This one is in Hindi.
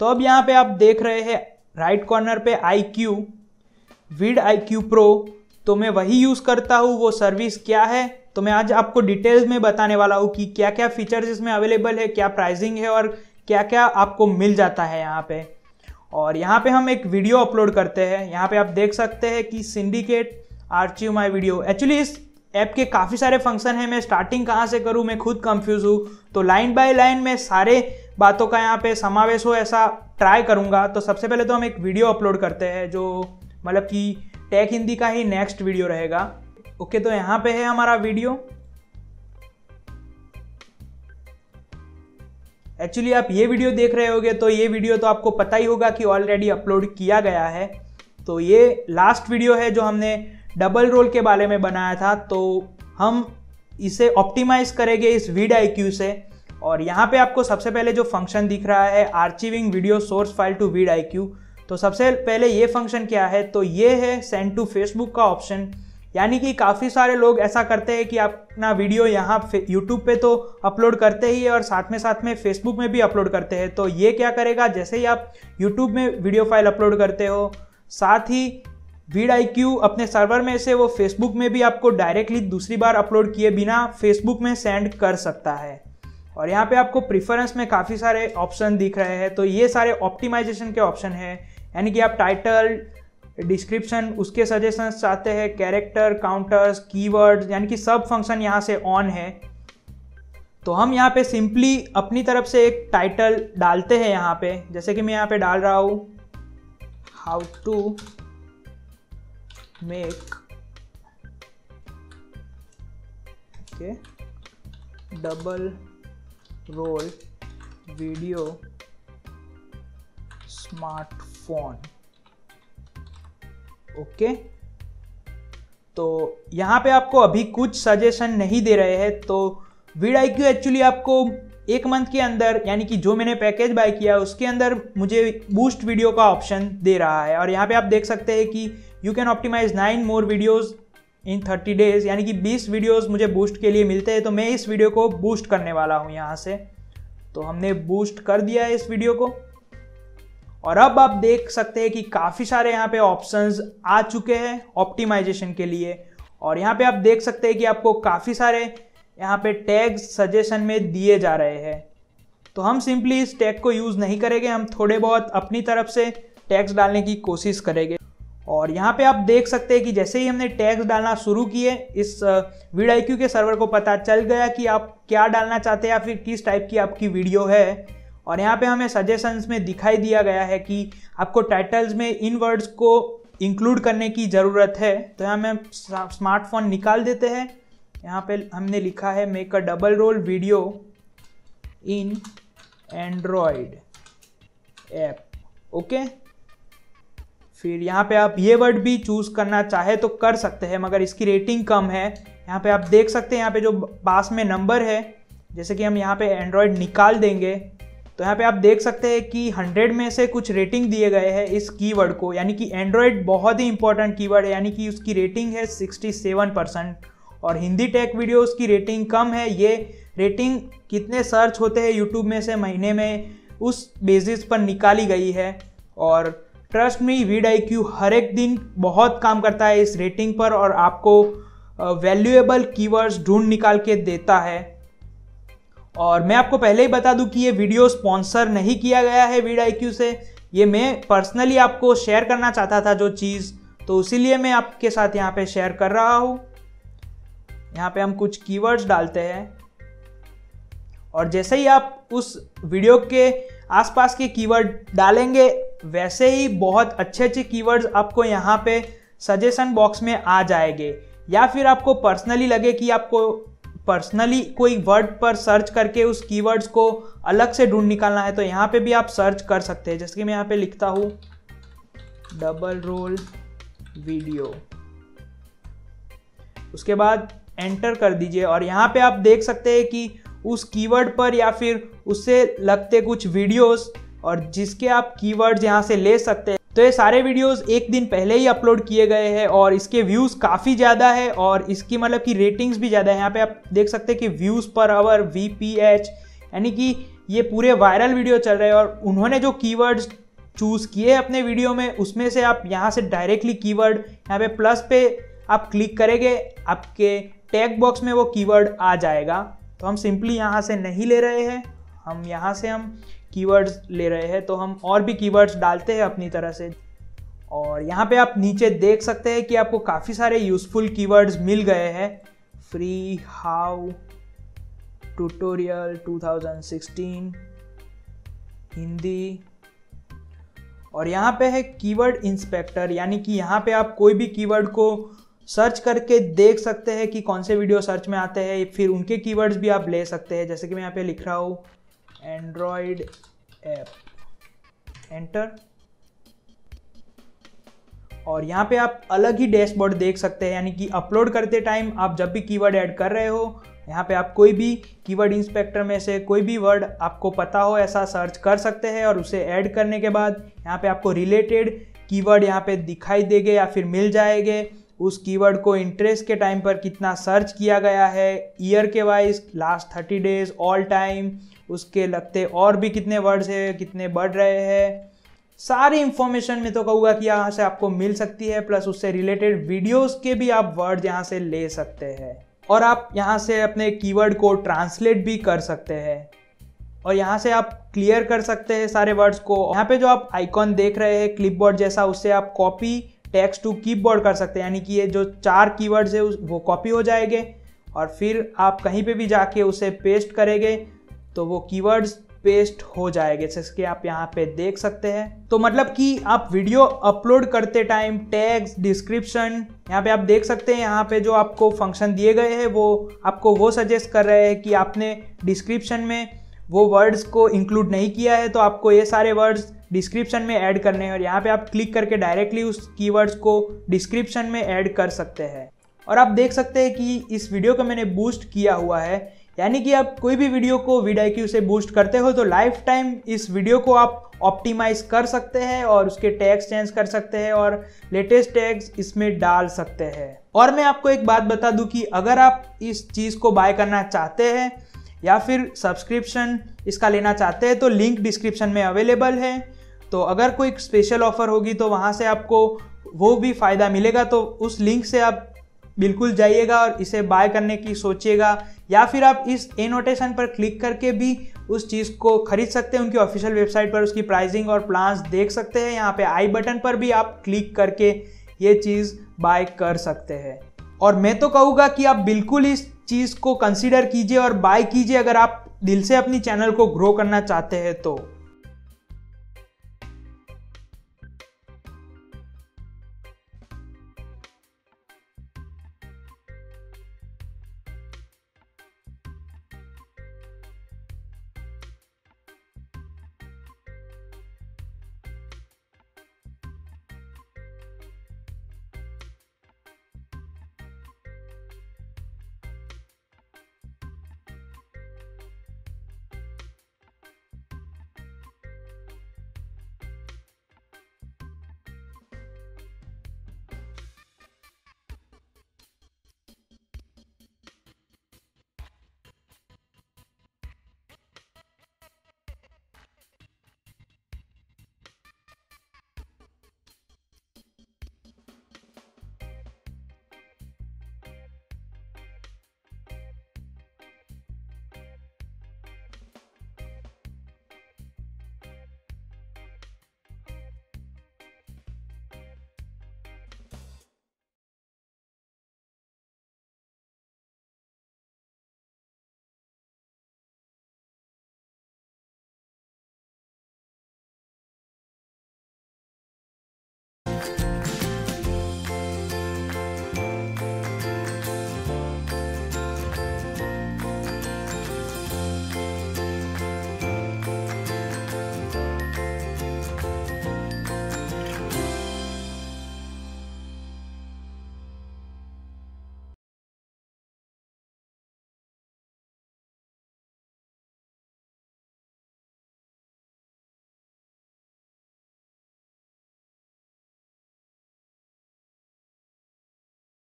तो अब यहाँ पे आप देख रहे हैं राइट कॉर्नर पे I Q vid I Q pro तो मैं वही यूज़ करता हूँ, वो सर्विस क्या है? तो मैं आज आपको डिटेल्स में बताने वाला हूँ कि क्या क्या फीचर्स इसमें अवेलेबल है, क्या प्राइसिंग है और क्या क्या आपको मिल जाता है यहाँ पे। और यहाँ पे हम एक वीडियो अपलोड करते हैं। यहाँ पे आप देख सकते हैं कि syndicate archive my video actually इस ऐप के काफ़ी सारे फ़ंक्शन हैं। मैं स्टार्टिंग कहाँ से करूँ? मैं खुद कंफ्यूज हूँ। तो लाइन बाय लाइन में सारे बातों का यहाँ पे समावेश हो, ऐसा ट्राई करूँगा। तो सबसे पहले तो हम एक वीडियो अपलोड करते हैं, जो मतलब कि टेक हिंदी का ही नेक्स्ट वीडियो रहेगा। ओके तो यहाँ पे है हमारा वीडियो एक्चुअली आप ये वीडियो देख रहे होगे तो ये वीडियो तो आपको पता ही होगा कि ऑलरेडी अपलोड किया गया है। तो ये लास्ट वीडियो है, जो हमने डबल रोल के बारे में बनाया था। तो हम इसे ऑप्टिमाइज करेंगे इस वीड आई से। और यहाँ पे आपको सबसे पहले जो फ़ंक्शन दिख रहा है archiving video source file to vid IQ तो सबसे पहले ये फ़ंक्शन क्या है? तो ये है सेंड टू फेसबुक का ऑप्शन यानी कि काफ़ी सारे लोग ऐसा करते हैं कि अपना वीडियो यहाँ यूट्यूब पे तो अपलोड करते ही है और साथ में साथ में फेसबुक में भी अपलोड करते हैं। तो ये क्या करेगा? जैसे ही आप यूट्यूब में वीडियो फ़ाइल अपलोड करते हो, साथ ही वीड आई क्यू अपने सर्वर में से वो फेसबुक में भी आपको डायरेक्टली दूसरी बार अपलोड किए बिना फेसबुक में सेंड कर सकता है। और यहाँ पे आपको प्रिफरेंस में काफ़ी सारे ऑप्शन दिख रहे हैं तो ये सारे ऑप्टिमाइजेशन के ऑप्शन है। यानी कि आप टाइटल डिस्क्रिप्शन उसके सजेशंस चाहते हैं कैरेक्टर काउंटर्स कीवर्ड्स यानी कि सब फ़ंक्शन यहाँ से ऑन है। तो हम यहाँ पे सिंपली अपनी तरफ़ से एक टाइटल डालते हैं यहाँ पे। जैसे कि मैं यहाँ पे डाल रहा हूँ how to make double role video smartphone okay तो यहाँ पे आपको अभी कुछ सजेशन नहीं दे रहे हैं तो वीड आई क्यू एक्चुअली आपको एक मंथ के अंदर, यानी कि जो मैंने पैकेज बाय किया, उसके अंदर मुझे बूस्ट वीडियो का ऑप्शन दे रहा है। और यहाँ पे आप देख सकते हैं कि you can optimize nine more videos in thirty days, यानी कि बीस वीडियोज़ मुझे बूस्ट के लिए मिलते हैं तो मैं इस वीडियो को बूस्ट करने वाला हूँ यहाँ से। तो हमने बूस्ट कर दिया है इस वीडियो को। और अब आप देख सकते हैं कि काफ़ी सारे यहाँ पे ऑप्शंस आ चुके हैं ऑप्टिमाइजेशन के लिए। और यहाँ पे आप देख सकते हैं कि आपको काफ़ी सारे यहाँ पे टैग सजेशन में दिए जा रहे हैं। तो हम सिंपली इस टैग को यूज़ नहीं करेंगे, हम थोड़े बहुत अपनी तरफ़ से टैग्स डालने की कोशिश करेंगे। और यहाँ पे आप देख सकते हैं कि जैसे ही हमने टैग्स डालना शुरू किए, इस वीड आई के सर्वर को पता चल गया कि आप क्या डालना चाहते हैं या फिर किस टाइप की आपकी वीडियो है। और यहाँ पे हमें सजेशंस में दिखाई दिया गया है कि आपको टाइटल्स में इन वर्ड्स को इंक्लूड करने की ज़रूरत है। तो यहाँ में स्मार्टफ़ोन निकाल देते हैं। यहाँ पे हमने लिखा है, make a double role video in Android app. Okay? फिर यहाँ पे आप ये वर्ड भी चूज़ करना चाहे तो कर सकते हैं, मगर इसकी रेटिंग कम है। यहाँ पे आप देख सकते हैं, यहाँ पे जो पास में नंबर है, जैसे कि हम यहाँ पे एंड्रॉयड निकाल देंगे तो यहाँ पे आप देख सकते हैं कि 100 में से कुछ रेटिंग दिए गए हैं इस कीवर्ड को, यानी कि एंड्रॉयड बहुत ही इंपॉर्टेंट कीवर्ड है, यानी कि उसकी रेटिंग है 67 परसेंट और हिंदी टेक वीडियोस की रेटिंग कम है, ये रेटिंग कितने सर्च होते हैं यूट्यूब में से महीने में, उस बेसिस पर निकाली गई है। और trust me vid I Q हर एक दिन बहुत काम करता है इस रेटिंग पर और आपको वैल्यूएबल कीवर्ड्स ढूंढ निकाल के देता है। और मैं आपको पहले ही बता दूँ कि ये वीडियो स्पॉन्सर नहीं किया गया है वीड आई क्यू से। ये मैं पर्सनली आपको शेयर करना चाहता था जो चीज़ तो इसीलिए मैं आपके साथ यहाँ पे शेयर कर रहा हूँ। यहाँ पे हम कुछ कीवर्ड्स डालते हैं। और जैसे ही आप उस वीडियो के आसपास के कीवर्ड डालेंगे वैसे ही बहुत अच्छे अच्छे कीवर्ड्स आपको यहाँ पे सजेशन बॉक्स में आ जाएँगे। या फिर आपको पर्सनली लगे कि आपको पर्सनली कोई वर्ड पर सर्च करके उस कीवर्ड्स को अलग से ढूंढ निकालना है तो यहाँ पे भी आप सर्च कर सकते हैं। जैसे कि मैं यहाँ पे लिखता हूँ डबल रोल वीडियो उसके बाद एंटर कर दीजिए और यहाँ पे आप देख सकते हैं कि उस कीवर्ड पर या फिर उससे लगते कुछ वीडियोस और जिसके आप कीवर्ड्स यहाँ से ले सकते हैं। तो ये सारे वीडियोस एक दिन पहले ही अपलोड किए गए हैं और इसके व्यूज़ काफ़ी ज़्यादा है और इसकी मतलब की रेटिंग्स भी ज़्यादा है। यहाँ पे आप देख सकते हैं कि views per hour V P H यानी कि ये पूरे वायरल वीडियो चल रहे हैं और उन्होंने जो कीवर्ड्स चूज़ किए अपने वीडियो में, उसमें से आप यहाँ से डायरेक्टली कीवर्ड यहाँ पे प्लस पे आप क्लिक करेंगे, आपके टैग बॉक्स में वो कीवर्ड आ जाएगा। तो हम सिंपली यहाँ से नहीं ले रहे हैं। हम यहाँ से हम कीवर्ड्स ले रहे हैं तो हम और भी कीवर्ड्स डालते हैं अपनी तरह से। और यहाँ पे आप नीचे देख सकते हैं कि आपको काफ़ी सारे यूज़फुल कीवर्ड्स मिल गए हैं। फ्री हाउ ट्यूटोरियल 2016 हिंदी और यहाँ पे है कीवर्ड इंस्पेक्टर यानी कि यहाँ पे आप कोई भी कीवर्ड को सर्च करके देख सकते हैं कि कौन से वीडियो सर्च में आते हैं, फिर उनके कीवर्ड्स भी आप ले सकते हैं। जैसे कि मैं यहाँ पे लिख रहा हूँ एंड्रॉयड ऐप एंटर और यहाँ पे आप अलग ही डैशबोर्ड देख सकते हैं, यानी कि अपलोड करते टाइम आप जब भी कीवर्ड ऐड कर रहे हो, यहाँ पे आप कोई भी कीवर्ड इंस्पेक्टर में से कोई भी वर्ड आपको पता हो, ऐसा सर्च कर सकते हैं और उसे ऐड करने के बाद यहाँ पे आपको रिलेटेड कीवर्ड यहाँ पे दिखाई देंगे या फिर मिल जाएँगे। उस कीवर्ड को इंटरेस्ट के टाइम पर कितना सर्च किया गया है ईयर के wise last thirty days all time उसके लगते और भी कितने वर्ड्स है, कितने बढ़ रहे हैं। सारी इंफॉर्मेशन में तो कहूँगा कि यहाँ से आपको मिल सकती है प्लस उससे रिलेटेड वीडियोस के भी आप वर्ड यहाँ से ले सकते हैं। और आप यहाँ से अपने कीवर्ड को ट्रांसलेट भी कर सकते हैं। और यहाँ से आप क्लियर कर सकते हैं सारे वर्ड्स को। यहाँ पे जो आप आइकॉन देख रहे हैं क्लिपबोर्ड जैसा, उससे आप कॉपी टेक्स्ट टू कीबोर्ड कर सकते हैं। यानी कि ये जो चार कीवर्ड्स है वो कॉपी हो जाएँगे। और फिर आप कहीं पे भी जाके उसे पेस्ट करेंगे। तो वो कीवर्ड्स पेस्ट हो जाएँगे जैसे कि आप यहाँ पे देख सकते हैं। तो मतलब कि आप वीडियो अपलोड करते टाइम टैग्स डिस्क्रिप्शन यहाँ पे आप देख सकते हैं, यहाँ पे जो आपको फ़ंक्शन दिए गए हैं, वो आपको वो सजेस्ट कर रहे हैं कि आपने डिस्क्रिप्शन में वो वर्ड्स को इंक्लूड नहीं किया है तो आपको ये सारे वर्ड्स डिस्क्रिप्शन में ऐड करने हैं और यहाँ पे आप क्लिक करके डायरेक्टली उस कीवर्ड्स को डिस्क्रिप्शन में ऐड कर सकते हैं। और आप देख सकते हैं कि इस वीडियो को मैंने बूस्ट किया हुआ है यानी कि आप कोई भी वीडियो को वीडाईक्यू से बूस्ट करते हो तो लाइफ टाइम इस वीडियो को आप ऑप्टिमाइज कर सकते हैं और उसके टैग्स चेंज कर सकते हैं और लेटेस्ट टैग्स इसमें डाल सकते हैं। और मैं आपको एक बात बता दूँ कि अगर आप इस चीज़ को बाय करना चाहते हैं या फिर सब्सक्रिप्शन इसका लेना चाहते हैं तो लिंक डिस्क्रिप्शन में अवेलेबल है। तो अगर कोई स्पेशल ऑफ़र होगी तो वहाँ से आपको वो भी फ़ायदा मिलेगा। तो उस लिंक से आप बिल्कुल जाइएगा और इसे बाय करने की सोचिएगा, या फिर आप इस ए नोटेशन पर क्लिक करके भी उस चीज़ को खरीद सकते हैं, उनकी ऑफिशियल वेबसाइट पर उसकी प्राइसिंग और प्लान्स देख सकते हैं, यहाँ पे आई बटन पर भी आप क्लिक करके ये चीज़ बाय कर सकते हैं। और मैं तो कहूँगा कि आप बिल्कुल इस चीज़ को कंसिडर कीजिए और बाय कीजिए अगर आप दिल से अपनी चैनल को ग्रो करना चाहते हैं तो।